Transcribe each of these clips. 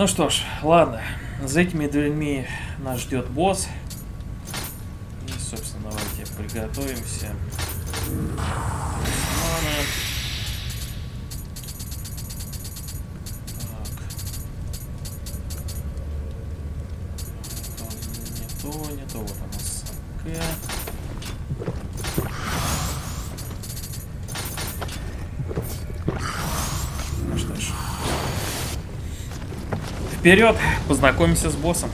Ну что ж, ладно. За этими дверьми нас ждет босс. И, собственно, давайте приготовимся. Так. Не то, не то. Вот у нас. Вперед, познакомимся с боссом.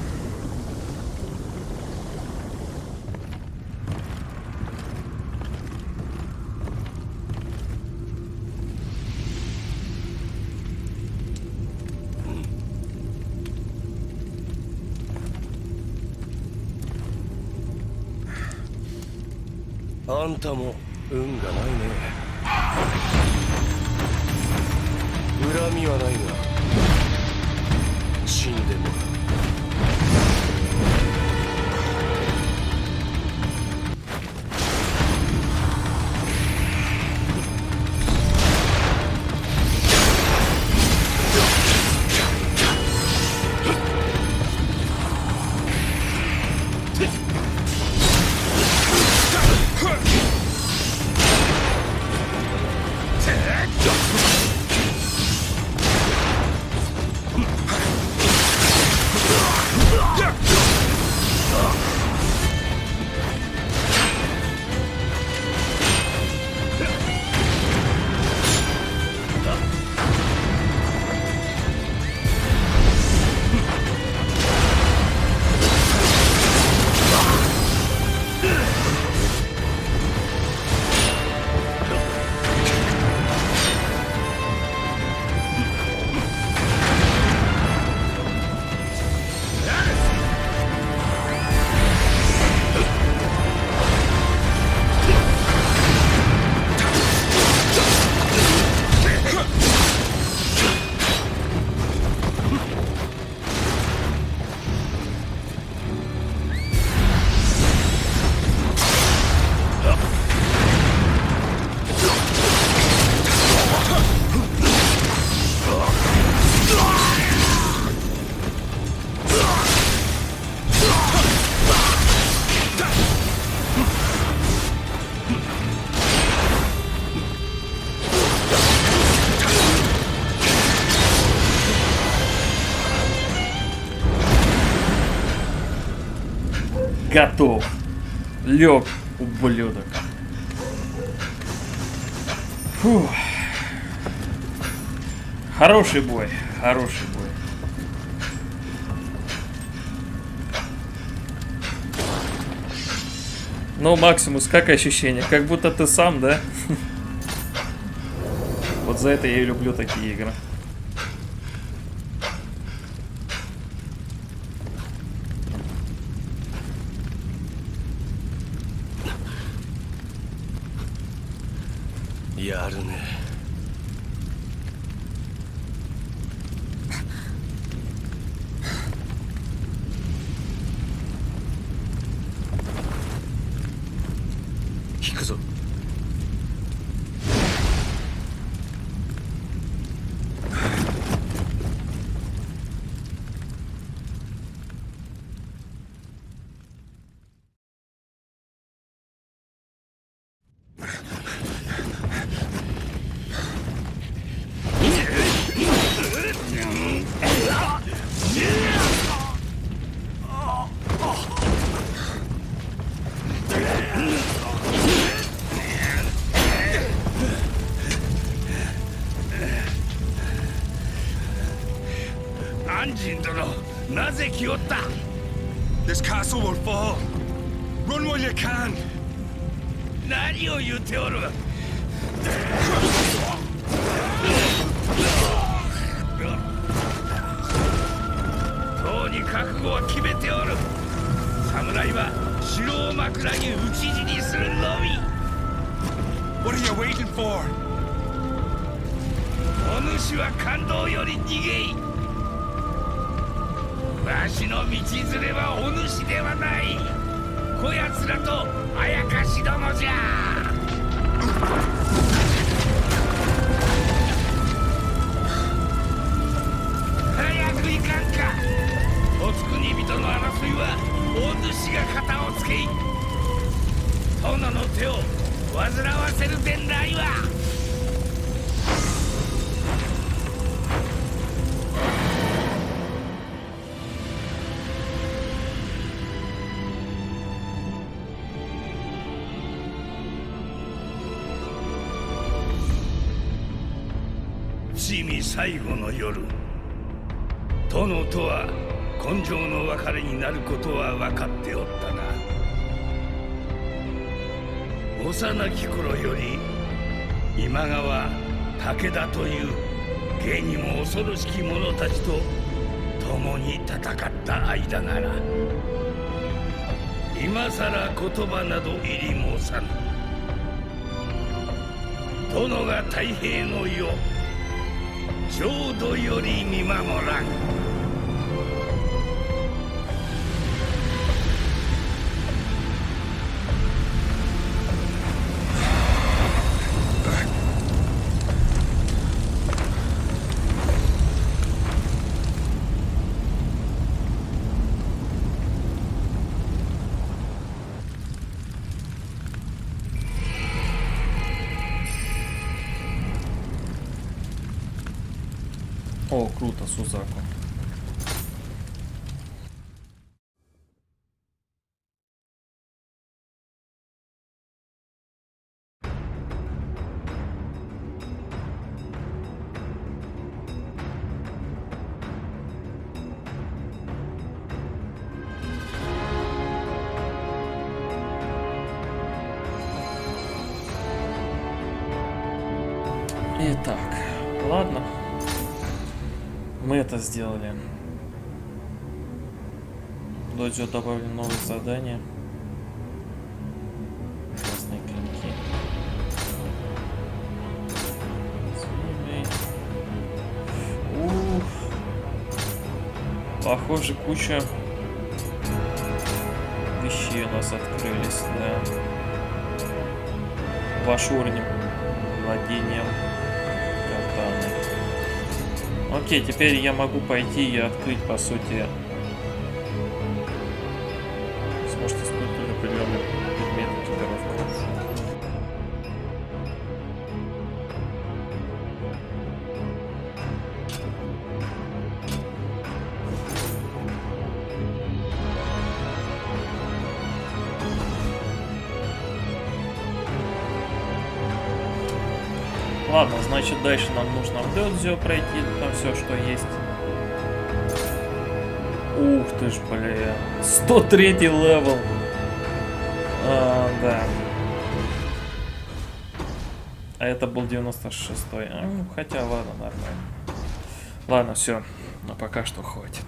あんたも運がないね恨みはないが 死んでも。らう Готов. Лег, ублюдок. Фух. Хороший бой, хороший бой. Ну, Максимус, как ощущение? Как будто ты сам, да? Вот за это я и люблю такие игры. やるね。引くぞ。ぜ来おった This castle will fall. Run while you can. 何を言っておるとうに覚悟は決めておる侍は城を枕に討ち死にするのみ What are you waiting for? お主は感動より逃げいわしの道連れはお主ではない。こやつらとあやかしどもじゃ。伏見最後の夜。殿とは根性の別れになることは分かっておったが幼き頃より今川武田という芸にも恐ろしき者たちと共に戦った間柄今さら言葉など入り申さぬ。殿が太平の世ちょうどより見守らん。О, круто, Сузаку. Итак, ладно. Мы это сделали. Дойдет добавили новые задания. Красные клинки. Ух. Похоже, куча вещей у нас открылись, да. Ваш уровень владения катаной. Окей, теперь я могу пойти и открыть, по сути, сможете использовать определенный Ладно, значит дальше нам нужно в додзё пройти, там все, что есть. Ух ты ж, бля. 103 level. А, да. А это был 96 -й. А, ну, хотя, ладно, нормально. Ладно, все. Но пока что хватит.